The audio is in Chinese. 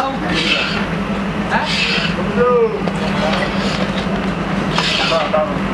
走。来，走。